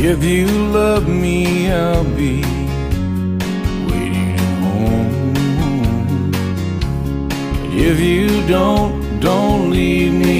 If you love me, I'll be waiting at home. If you don't, don't leave me.